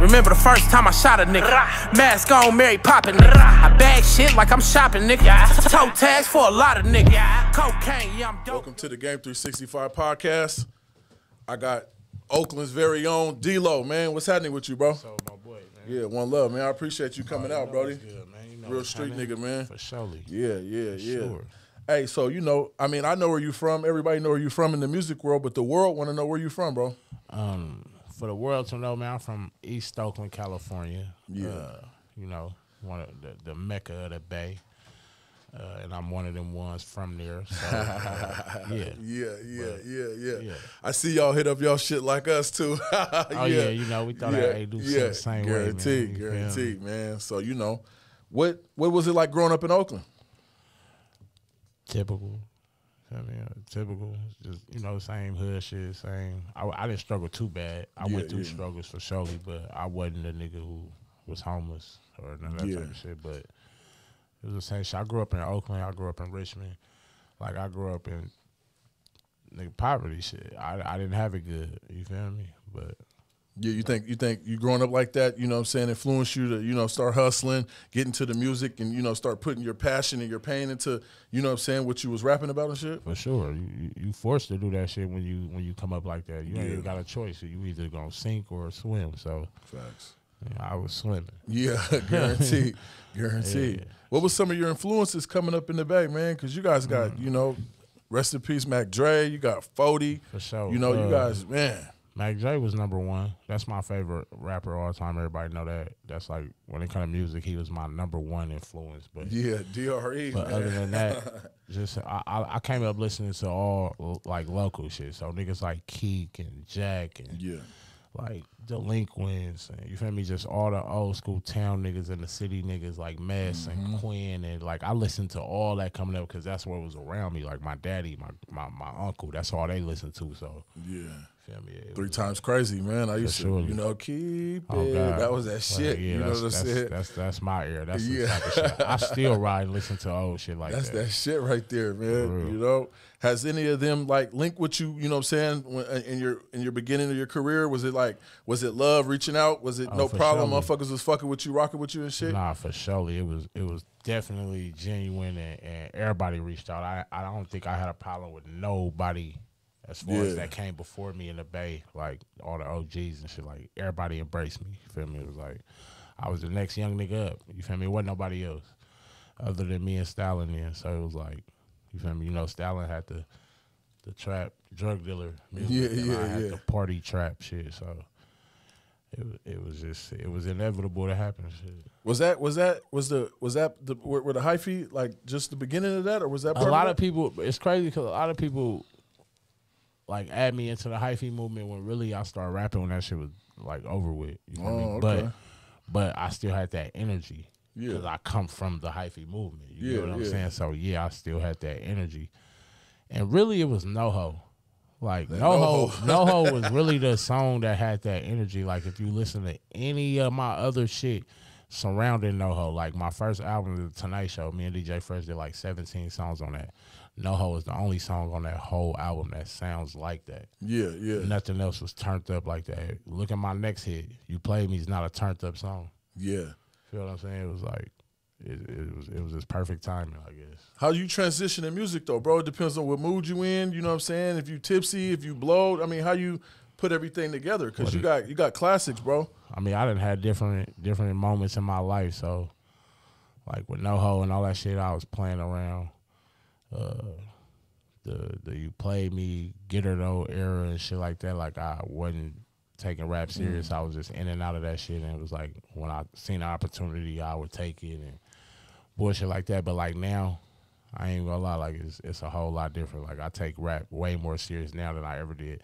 Remember the first time I shot a nigga. Mask on, Mary poppin' nigga. I bag shit like I'm shopping nigga. Toe tags for a lot of nigga. Cocaine, yeah, I'm dope. Welcome to the Game 365 podcast. I got Oakland's very own D-Lo, man. What's happening with you, bro? So my boy, man. Yeah, one love, man. I appreciate you coming You out, know Brody. good, man. You know Real street happening. nigga, man. For surely. Yeah, yeah, yeah. Sure. Hey, so you know, I mean, I know where you from. Everybody know where you from in the music world, but the world want to know where you from, bro. Um, for the world to know, man, I'm from East Oakland, California. Yeah. Uh, you know, one of the, the mecca of the Bay. Uh, and I'm one of them ones from there. So, uh, yeah. Yeah, yeah, yeah, yeah, yeah. I see y'all hit up y'all shit like us too. Oh, yeah, you know, we thought yeah, I'd do something the same way, man. guaranteed, guaranteed, man. So you know, what what was it like growing up in Oakland? Typical. I mean, typical. Just you know, same hood shit, same. I, I didn't struggle too bad. I Yeah, went through yeah. struggles for sure, but I wasn't a nigga who was homeless or none of that Yeah. type of shit. But it was the same shit. I grew up in Oakland. I grew up in Richmond. Like I grew up in nigga poverty shit. I I didn't have it good. You feel me? But Yeah, you think you think you growing up like that, you know what I'm saying, influenced you to, you know, start hustling, get into the music and, you know, start putting your passion and your pain into, you know what I'm saying, what you was rapping about and shit? for sure, you you, you forced to do that shit when you when you come up like that. You ain't Yeah. even got a choice. You either gonna sink or swim. So. Facts. Yeah, I was swimming. Yeah, guaranteed. guaranteed. Yeah. What was some of your influences coming up in the Bay, man? Because you guys got, Mm. you know, rest in peace, Mac Dre. You got Fody. For sure. You know, you Uh, guys, man. Mac Dre was number one. That's my favorite rapper all time. Everybody know that. That's like when it comes to music, he was my number one influence. But Yeah, Dre. but man. other than that, just I, I came up listening to all like local shit. So niggas like Keak and Jack and yeah, like delinquents and you feel me just all the old school town niggas and the city niggas like Mess Mm-hmm. and Quinn and like I listened to all that coming up because that's what was around me like my daddy my, my my uncle that's all they listened to so yeah. Feel me it Three times crazy, man. I used to, surely. you know, keep Oh, it. God. That was that Like, shit. yeah, you know that's, what I'm that's, saying? that's that's my era. That's Yeah. the type of shit. I still ride and listen to old shit like That's that. That's that shit right there, man. You know, has any of them like linked with you? You know, what I'm saying when, uh, in your in your beginning of your career, was it like was it love reaching out? Was it Oh, no problem? sure. Motherfuckers was fucking with you, rocking with you and shit. Nah, for surely it was it was definitely genuine and, and everybody reached out. I I don't think I had a problem with nobody as far as that came before me in the Bay, like all the OGs and shit. Like everybody embraced me. You feel me? It was like I was the next young nigga up. You feel me? It wasn't nobody else other than me and Stalin then. So it was like you feel me? You know, Stalin had the the trap drug dealer music. Yeah, yeah, I had yeah. the party trap shit. So it was it was just it was inevitable to happen. Shit. Was that was that was the was that the were, were the hyphy like just the beginning of that, or was that a lot of of people it's crazy because a lot of people like add me into the hyphy movement when really I started rapping when that shit was like over with. You know what I Oh, mean? okay. But but I still had that energy Yeah. because I come from the hyphy movement. You Yeah, know what I'm yeah. saying? So yeah, I still had that energy, and really it was NoHo. Like NoHo, NoHo was really the song that had that energy. Like if you listen to any of my other shit surrounding NoHo, like my first album, The Tonight Show, me and DJ Fresh did like 17 songs on that. NoHo is the only song on that whole album that sounds like that. Yeah, yeah, Nothing else was turned up like that. Look at my next hit. You Play Me is not a turned up song. yeah. Feel what I'm saying? It was like it, it was it was just perfect timing, I guess. How you transition in music though, bro? It depends on what mood you in. You know what I'm saying? If you tipsy, if you blowed, I mean, how you put everything together? Because you got you got classics, bro. I mean, I didn't had different different moments in my life. So, like with NoHo and all that shit, I was playing around. Uh, the the you played me, get her though era and shit like that. Like I wasn't taking rap serious. I was just in and out of that shit, and it was like when I seen an opportunity, I would take it and bullshit like that. But like now. I ain't gonna lie, like it's it's a whole lot different. Like I take rap way more serious now than I ever did,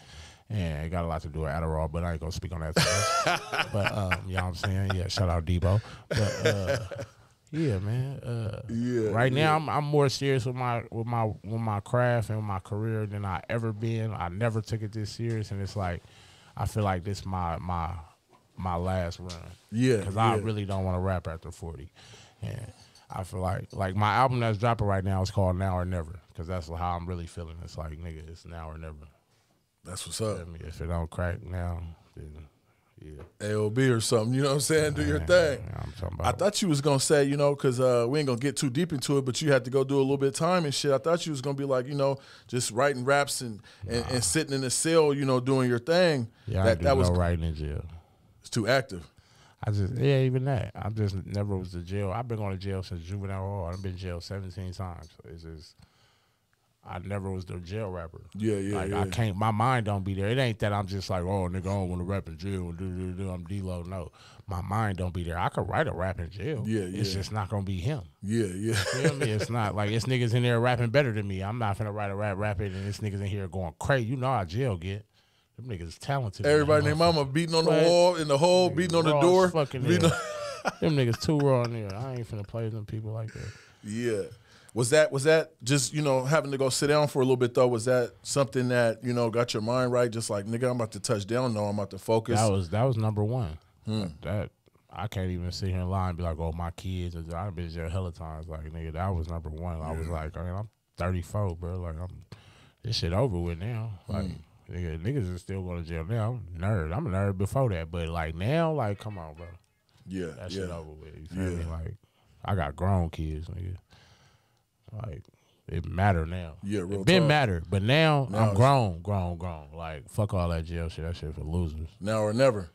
and it got a lot to do with Adderall. But I ain't gonna speak on that. But um, you know what I'm saying? Yeah, shout out Debo. But uh, yeah, man. Uh, Yeah, right yeah. now I'm I'm more serious with my with my with my craft and my career than I ever been. I never took it this serious, and it's like I feel like this my my my last run. Yeah, because I really don't want to rap after 40, and I feel like like my album that's dropping right now is called Now or Never because that's how I'm really feeling. It's like nigga, it's now or never. That's what's up. I mean, if it don't crack now, then Yeah. AOB or something. You know what I'm saying? Do your thing. Yeah, I'm talking I thought you was gonna say, you know, because uh, we ain't gonna get too deep into it, but you had to go do a little bit of time and shit. I thought you was gonna be like, you know, just writing raps and and, and sitting in the cell, you know, doing your thing. yeah, I that do that was no writing in jail. it's too active. I just yeah, even that. I just never was to jail. I've been going to jail since juvenile hall. I've been jail seventeen times. It's just I never was the jail rapper. Yeah, yeah, Like yeah. I can't. My mind don't be there. It ain't that I'm just like, oh nigga, I don't want to rap in jail. and Do do do. I'm D-Lo. No, my mind don't be there. I could write a rap in jail. Yeah, yeah. It's just not gonna be him. Yeah, yeah. You feel me? It's not like it's niggas in there rapping better than me. I'm not finna write a rap rapping and this niggas in here going crazy. You know how jail get. Them niggas is talented. Everybody named mama beating on the wall in the hole, beating on the door. Fucking beating hell. Them niggas too raw in there. I ain't finna play with them people like that. Yeah. Was that was that just you know having to go sit down for a little bit though? Was that something that you know got your mind right? Just like nigga, I'm about to touch down. No, I'm about to focus. That was that was number one. Hmm. That I can't even sit here and lie and be like, oh my kids. I've been in jail hella times. Like nigga, that was number one. I was like, I mean, I'm 34, bro. Like I'm this shit over with now. Like Hmm. nigga, niggas is still going to jail now. I'm a nerd. I'm a nerd before that, but like now, like come on, bro. yeah, That yeah. shit over with. You feel me? Like I got grown kids, nigga. Like it matter now. Yeah, real it been talk. matter, but now, Now I'm grown, grown, grown. Like fuck all that jail shit. That shit for losers, Now or never.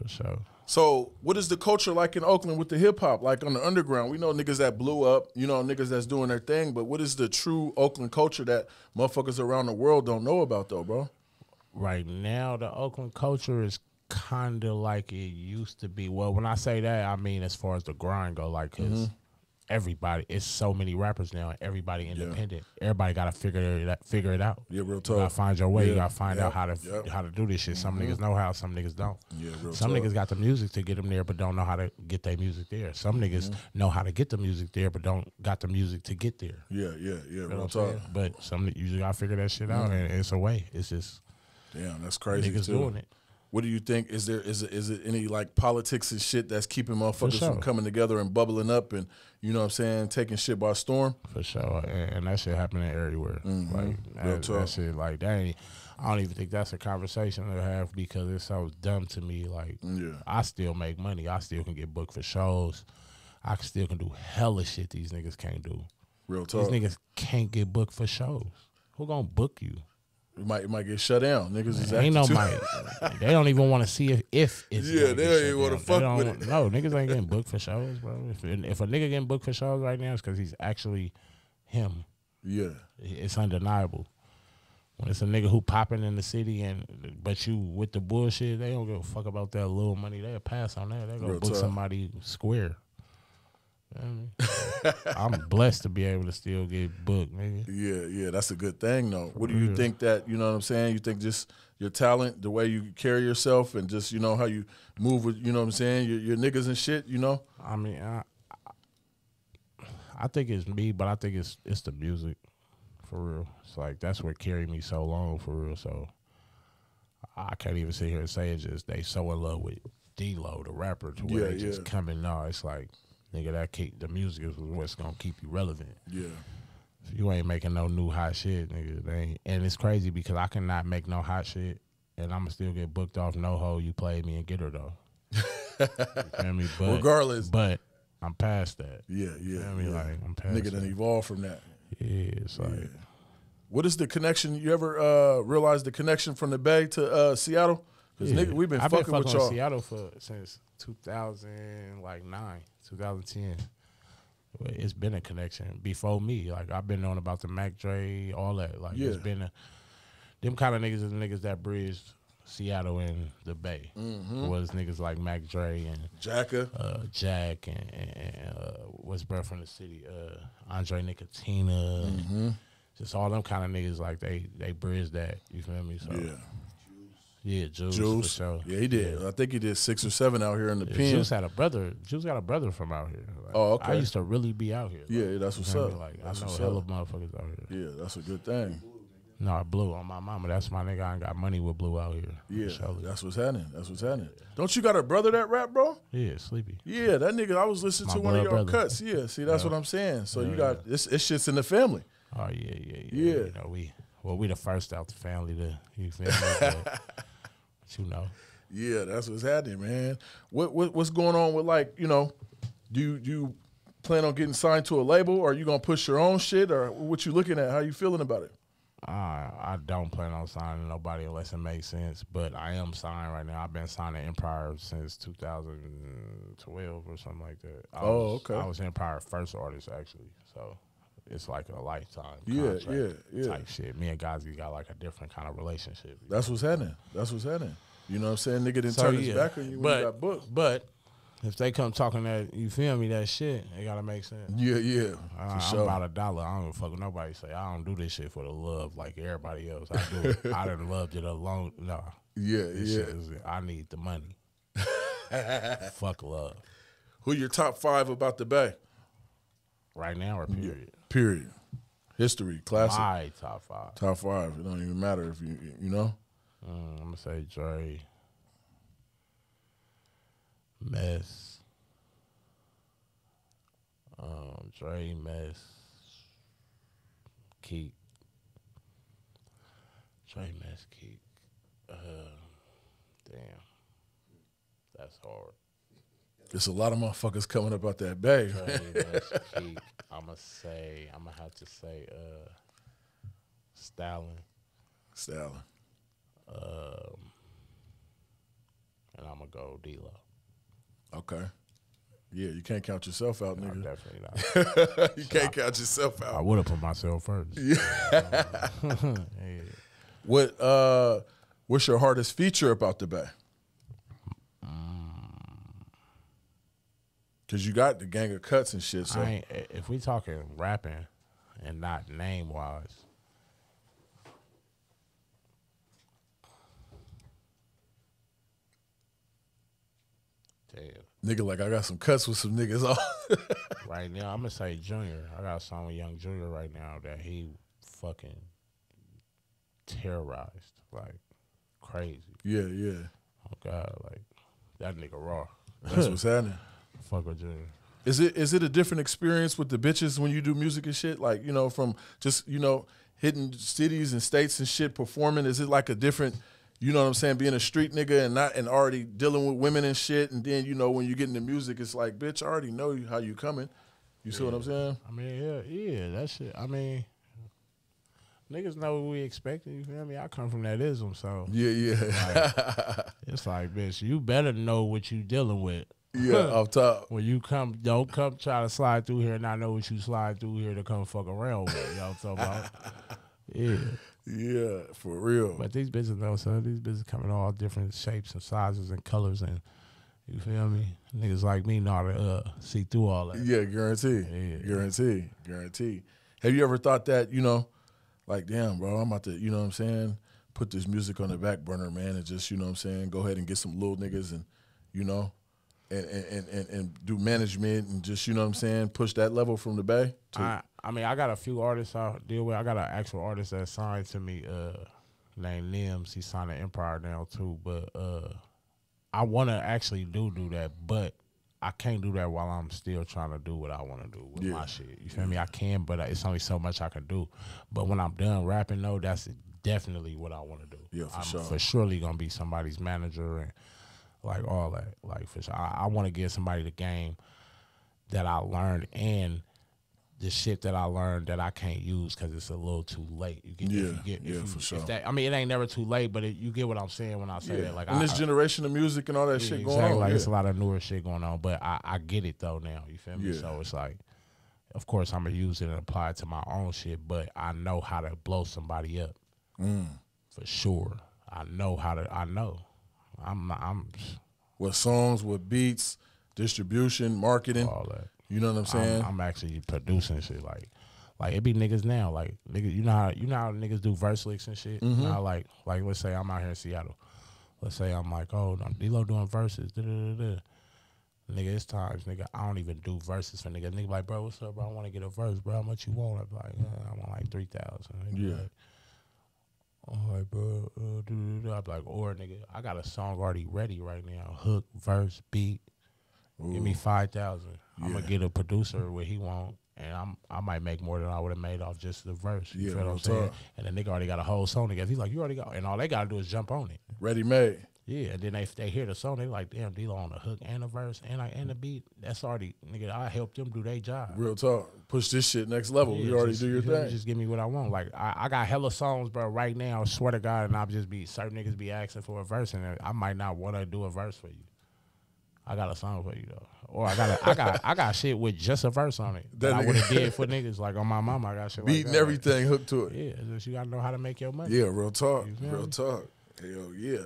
for sure. So, what is the culture like in Oakland with the hip hop? Like on the underground, we know niggas that blew up, you know, niggas that's doing their thing. But what is the true Oakland culture that motherfuckers around the world don't know about, though, bro? right now the Oakland culture is kind of like it used to be. Well, when I say that, I mean as far as the grind go, like because Mm-hmm. Everybody, it's so many rappers now. and Everybody independent. Everybody got to figure it out, figure it out. Yeah, real You gotta find your way. you gotta find yep, out how to how to do this shit. Some niggas know how, some niggas don't. Yeah, real some talk. niggas got the music to get them there, but don't know how to get their music there. Some niggas Mm-hmm. know how to get the music there, but don't got the music to get there. Yeah, yeah, yeah, real I'm saying? But some you just gotta figure that shit out, and it's a way. It's just Damn, that's crazy. niggas too. doing it. What do you think? Is there is it, is it any like politics and shit that's keeping motherfuckers sure. from coming together and bubbling up and you know what I'm saying, taking shit by storm? For sure, and, and that shit happening everywhere. Like Mm-hmm. Real that, that shit, like that ain't. I don't even think that's a conversation to have because it's so dumb to me. Like Yeah. I still make money. I still can get booked for shows. I still can do hella shit these niggas can't do. Real talk. These niggas can't get booked for shows. Who gonna book you? It might it might get shut down. Niggas is Ain't no acting too- mic. they don't even want to see if if it's Yeah, they don't even wanna fuck They don't with want- it. No, niggas ain't getting booked for shows, bro. If, if a nigga getting booked for shows right now, it's because he's actually him. Yeah. It's undeniable. When it's a nigga who popping in the city and but you with the bullshit, they don't give a fuck about that little money. They'll pass on that. They gonna book somebody square. You know what I mean? I'm blessed to be able to still get booked, nigga. Yeah, yeah, that's a good thing though. What do you think that, you know what I'm saying? You think just your talent, the way you carry yourself and just, you know, how you move with, you know what I'm saying, your, your niggas and shit, you know? I mean, I, I think it's me, but I think it's it's the music, for real. It's like that's what carried me so long, for real. So I can't even sit here and say it's just they so in love with D-Lo, the rapper, to where Yeah, they just coming. No, it's like nigga, that keep the music is what's gonna keep you relevant. Yeah. If you ain't making no new hot shit, nigga, ain't. And it's crazy because I cannot make no hot shit, and I'ma still get booked off no ho. You played me and get her though. you feel me? But Regardless. but I'm past that. Yeah, yeah. I mean, yeah. like, I'm past Nigga done that. evolved from that. Yeah, it's like What is the connection? You ever uh realize the connection from the Bay to uh Seattle? Because yeah. nigga, we've been I've fucking, been fucking with y'all. Seattle for since 2000, like nine, 2010. It's been a connection before me. Like I've been knowing about the Mac Dre, all that. Like Yeah. it's been a, them kind of niggas are the niggas that bridged Seattle and the Bay. Mm-hmm. Was niggas like Mac Dre and Jacka. uh, Jack and, and, uh, what's bro from the city, uh, Andre Nickatina, Mm-hmm. just all them kind of niggas like they they bridge that. You feel me? So yeah. Yeah, Juice, Juice. sure. Yeah, he did. I think he did six or seven out here in the Yeah, pen. Juice had a brother. Juice got a brother from out here. Like, Oh, okay. I used to really be out here. Yeah, like, that's what's up. Like That's I know hella up. motherfuckers out here. Yeah, that's a good thing. No, I blew on my mama. That's my nigga. I ain't got money with blue out here. Yeah, that's what's happening. That's what's happening. Don't you got a brother that rap, bro? yeah, sleepy. Yeah, that nigga. I was listening My to one of your brother. cuts. Yeah, see, that's what I'm saying. So you Yeah, got it's, it's shit's in the family. Oh yeah, yeah, yeah. Yeah. You know, we well, we the first out the family to you feel me, you know. Yeah, that's what's happening, man. What, what what's going on with like you know, do you, do you plan on getting signed to a label, or are you gonna push your own shit, or what you looking at? How you feeling about it? Uh, I don't plan on signing nobody unless it makes sense. But I am signed right now. I've been signed to Empire since 2012 or something like that. I Oh, was, okay. I was Empire first artist actually, so it's like a lifetime. Yeah, yeah, yeah. Type shit. Me and Ghazi got like a different kind of relationship. That's what's happening. That's what's happening. You know what I'm saying? Nigga didn't So, turn his yeah. back on you when but, you got booked. But if they come talking that, you feel me, that shit, it gotta make sense. Yeah, yeah, I, for I'm sure. about a dollar. I don't give a fuck nobody say. I don't do this shit for the love like everybody else. I do. it. I done loved it alone. No, yeah, this yeah. shit is, I need the money. fuck love. Who your top five about the Bay? Right now or period. Period. History, classic, My top five. top five. It don't even matter if you you know. Mm, I'm gonna say Dre, Mess, um, Dre, Mess, Keak, Dre, Mess, Keak. Uh, damn, that's hard. There's a lot of motherfuckers coming up out that Bay. Dre, Mess, Keak. I'm gonna say, I'm gonna have to say, uh, Stalin, Stalin. um, and I'm gonna go D-Lo. Okay. Yeah, you can't count yourself out, I'm nigga. definitely not. you can't count yourself out. I would have put myself first. Yeah. What uh what's your hardest feature about the Bay? Cause you got the gang of cuts and shit. So I ain't, if we talking rapping and not name wise, damn. nigga, like I got some cuts with some niggas off. Right now, I'm gonna say Junior. I got a song with Young Junior right now that he fucking terrorized like crazy. yeah, yeah. Oh God, like that nigga raw. That's what's happening. Fuck with Junior. Is it is it a different experience with the bitches when you do music and shit? Like, you know, from just, you know, hitting cities and states and shit performing? Is it like a different you know what I'm saying, being a street nigga and not and already dealing with women and shit, and then you know when you get into music, it's like, bitch, I already know how you coming. You see what I'm saying? I mean, yeah, yeah, that shit. I mean, niggas know what we expected. You feel me? I come from that ism, so Yeah, yeah, it's like, bitch, you better know what you dealing with. Yeah. Off top, When you come, don't come try to slide through here and not know what you slide through here to come fuck around with. You know what I'm talking about? Yeah, yeah, for real. but these bitches know, son. These bitches come in all different shapes and sizes and colors, and you feel me? Niggas like me know how to uh, see through all that. Yeah, guarantee. Yeah. Guarantee. Guarantee. Have you ever thought that, you know, like, damn, bro, I'm about to, you know what I'm saying, put this music on the back burner, man, and just, you know what I'm saying, go ahead and get some little niggas and, you know, and and, and, and do management and just, you know what I'm saying, push that level from the bay to I, I mean, I got a few artists I deal with. I got an actual artist that signed to me, uh, named Nims. He signed to Empire now too. But uh, I want to actually do do that, but I can't do that while I'm still trying to do what I want to do with Yeah. my shit. You feel me? I can, but it's only so much I can do. But when I'm done rapping, though, that's definitely what I want to do. Yeah, for I'm sure. for surely gonna be somebody's manager and like all that. Like for sure, I, I want to give somebody the game that I learned and the shit that I learned that I can't use because it's a little too late. You get, Yeah, if you get, yeah, you, for if sure. that, I mean, it ain't never too late, but it, you get what I'm saying when I say yeah. that. Like in this generation of music and all that yeah, shit exactly, going on. Like yeah. it's a lot of newer shit going on, but I, I get it though now. You feel me? Yeah. So it's like, of course, I'm gonna use it and apply it to my own shit, but I know how to blow somebody up Mm. for sure. I know how to. I know. I'm. I'm What songs, with beats, distribution, marketing. all that. You know what I'm saying? I'm, I'm actually producing shit like like it be niggas now like niggas you know how you know how niggas do verse licks and shit. Mm-hmm. You know like like let's say I'm out here in Seattle. Let's say I'm like oh D-Lo doing verses. Da, da, da. Nigga, it's times, nigga. I don't even do verses for niggas. Nigga, like, bro, what's up, bro? I want to get a verse, bro. How much you want? I'm like, uh, I want like three thousand. Yeah. Like, all right, bro. Uh. I'm like, or nigga, I got a song already ready right now. Hook, verse, beat. Give me five thousand. I'm gonna get a producer what he want, and I'm I might make more than I would have made off just the verse. You Yeah, feel what I'm saying? talk. And the nigga already got a whole song together. He's like, you already got, and all they gotta do is jump on it. Ready made. Yeah, and then they they hear the song, they like, damn, D-Lo on the hook and the verse and like and the beat. That's already nigga. I helped them do their job. Real talk. Push this shit next level. Yeah, you already just- do your me? thing. Just give me what I want. Like I, I got hella songs, bro. Right now, I swear to God, and I'll just be certain niggas be asking for a verse, and I might not want to do a verse for you. I got a song for you though, or I got a, I got I got shit with just a verse on it that, That I would have did for niggas. Like on my mama, I got shit Beating like everything hooked to it. Yeah, just you gotta know how to make your money. Yeah, real talk. Real me? talk. Hell yeah.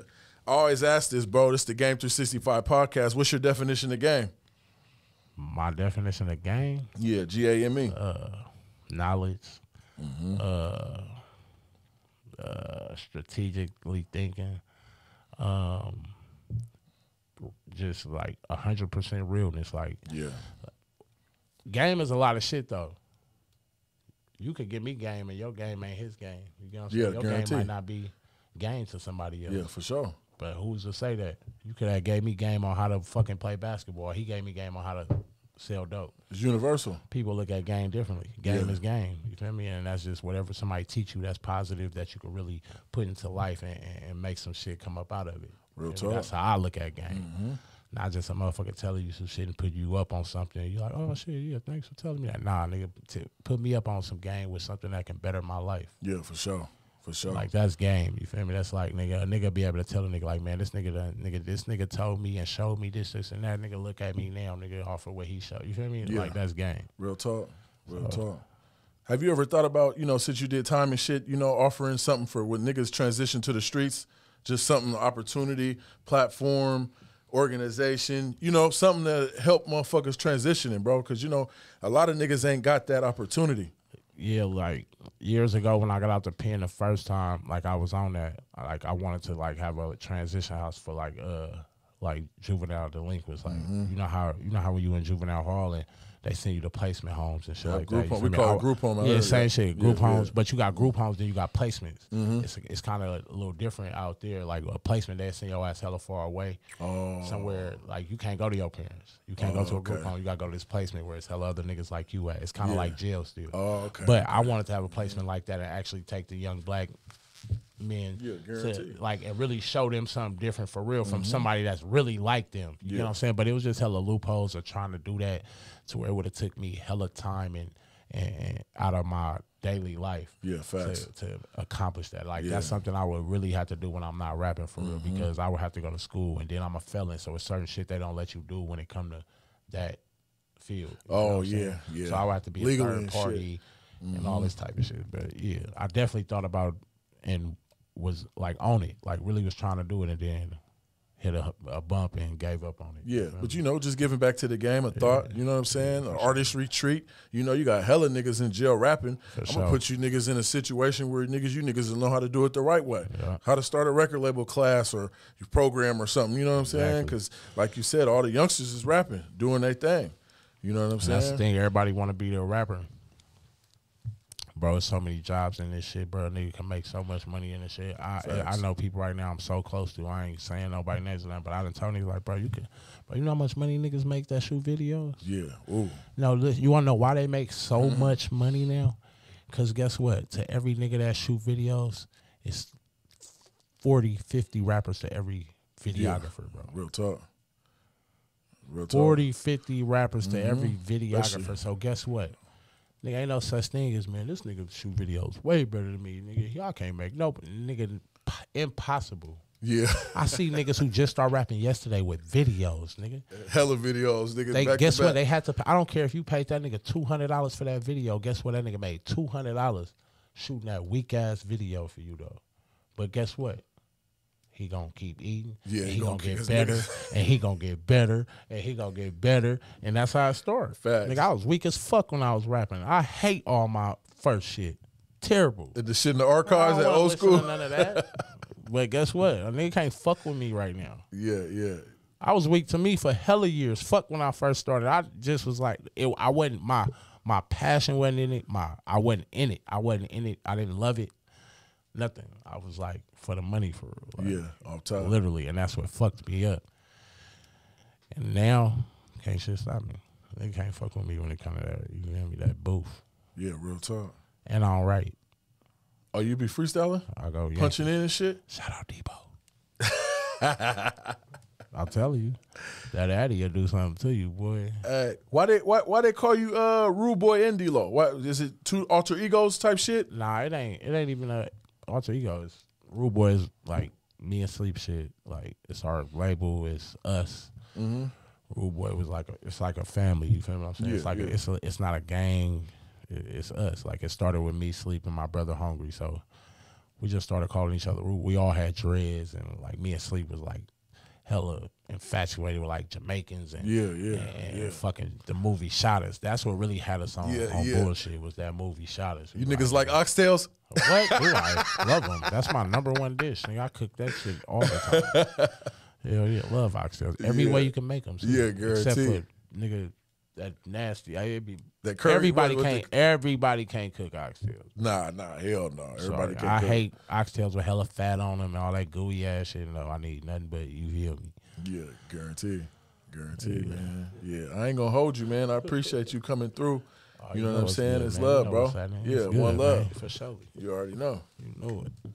I always ask this, bro. This is the Game 365 podcast. What's your definition of game? My definition of game: Yeah, G A M E. knowledge, Mm-hmm. uh, uh, strategically thinking, um, just like a hundred percent realness. Like Yeah. game is a lot of shit though. You could give me game and your game ain't his game. You get what I'm Yeah, saying? your guarantee. game might not be game to somebody else. Yeah, for sure. But who's to say that? You could have gave me game on how to fucking play basketball. He gave me game on how to sell dope. It's universal. People look at game differently. Game Yeah. is game. You feel me? And that's just whatever somebody teach you that's positive that you can really put into life and, and, make some shit come up out of it. Real talk. That's how I look at game. Mm-hmm. Not just a motherfucker telling you some shit and put you up on something. You're like, oh shit, yeah, thanks for telling me that. Nah, nigga, t- put me up on some game with something that can better my life. Yeah, for sure. For sure. Like that's game. You feel me? That's like nigga, a nigga be able to tell a nigga like, man, this nigga, done, nigga, this nigga told me and showed me this, this, and that. Nigga, look at me now, nigga, off of what he showed. You feel me? Yeah. Like that's game. Real talk. Real talk. Have you ever thought about, you know, since you did time and shit, you know, offering something for when niggas transition to the streets, just something, opportunity, platform, organization, you know, something to help motherfuckers transitioning, bro. Cause you know, a lot of niggas ain't got that opportunity. Yeah, like years ago when I got out the pen the first time, like I was on that. Like I wanted to like have a transition house for like uh like juvenile delinquents. Like Mm-hmm. you know how you know how when you in juvenile hall and they send you to placement homes and shit Yeah, like group that. home. We call it group home Yeah, here, same shit. Group Yeah, homes, yeah. but you got group homes, then you got placements. Mm-hmm. It's it's kind of a little different out there. Like a placement, they send your ass hella far away, Oh. somewhere like you can't go to your parents. You can't go to a group okay. home. You gotta go to this placement where it's hella other niggas like you at. It's kind of like jail still. Oh, okay. But I wanted to have a placement like that and actually take the young black men Yeah, to guaranteed. Mm-hmm. like and really show them something different for real from somebody that's really like them. You Yeah. know what I'm saying? But it was just hella loopholes of trying to do that to where it would have took me hella time and, and, and out of my daily life. Yeah, facts. To, to accomplish that. Like Yeah. Mm-hmm. that's something I would really have to do when I'm not rapping for real because I would have to go to school and then I'm a felon. So it's certain shit they don't let you do when it come to that field. Oh, what I'm saying? yeah, yeah. So I would have to be Legally a and third shit. party and all this type of shit. But yeah, I definitely thought about and was like on it, like really was trying to do it, and then hit a, a bump and gave up on it. Yeah, but you know, just giving back to the game a thought, you know what I'm saying? An artist retreat. You know, you got hella niggas in jail rapping. I'm sure. gonna put you niggas in a situation where niggas, you niggas know how to do it the right way. Yeah. How to start a record label class or your program or something, you know what I'm saying? Because, like you said, all the youngsters is rapping, doing their thing. You know what I'm And that's the saying? thing. Everybody want to be the rapper. Bro, so many jobs in this shit, bro. Nigga can make so much money in this shit. I I know people right now I'm so close to. I ain't saying nobody names or nothing, but I done told niggas like, bro, you can, but you know how much money niggas make that shoot videos? Yeah. Ooh. No, listen, you want to know why they make so Mm-hmm. much money now? Because guess what? To every nigga that shoot videos, it's 40, 50 rappers to every videographer, bro. Real talk. Real talk. 40, 50 rappers to every videographer. So guess what? Nigga, ain't no such thing as, man, this nigga shoot videos way better than me. Nigga, y'all can't make no, nigga, p- impossible. Yeah. I see niggas who just started rapping yesterday with videos, nigga. hella videos, nigga. They guess what? They had to. Pay, I don't care if you paid that nigga two hundred dollars for that video. Guess what? That nigga made two hundred dollars shooting that weak ass video for you though. But guess what? He gonna keep eating. Yeah, he he gonna gonna get better, and he gonna get better, and he gonna get better, and that's how it started. Facts. Nigga, I was weak as fuck when I was rapping. I hate all my first shit. Terrible. the shit in the archives at old school. None of that. but guess what? A nigga can't fuck with me right now. Yeah, yeah. I was weak to me for hella years. Fuck when I first started. I just was like, it, I wasn't my my passion wasn't in it. My I wasn't in it. I wasn't in it. I didn't love it. Nothing. I was like for the money for real. Like, Yeah, off top. literally, and that's what fucked me up. And now can't shit stop me. They can't fuck with me when it comes to that. You hear me? That booth. Yeah, real talk. And all right. Oh, you be freestyling? I go yeah. Punching in and shit? Shout out Debo. I'll tell you, that Addy will do something to you, boy. Uh, why they why why they call you uh Rude Boy? What is it two alter egos type shit? Nah, it ain't. It ain't even a alter ego. is Rude Boy is like me and Sleep shit. Like it's our label. It's us. Mm-hmm. Rude Boy was like a, it's like a family. You feel what I'm saying? it's like yeah. a, it's a, it's not a gang. It- it's us. Like it started with me, sleeping, my brother Hungry. So we just started calling each other Rude. We all had dreads, and like me and Sleep was like hella infatuated with like Jamaicans and Yeah, yeah, and yeah. fucking the movie Shottas. That's what really had us on, Yeah, on yeah. bullshit was that movie Shottas. We You niggas like oxtails? what? I love them. That's my number one dish. Nigga, I cook that shit all the time. Hell yeah, love oxtails. Every Yeah. way you can make them. Yeah, Except guaranteed. for nigga that nasty. I it'd be That curry- everybody what- what can't. everybody can't cook oxtails. Nah, nah, hell no. Everybody Sorry, can I cook. hate oxtails with hella fat on them and all that gooey ass shit. No, I need nothing but you feel me. Yeah, guarantee. Guarantee, man. Yeah, I ain't gonna hold you, man. I appreciate you coming through. Oh, you know what I'm saying? good, It's man. You love, know bro. Yeah, It's good, one man, love. for sure. You already know. You know it.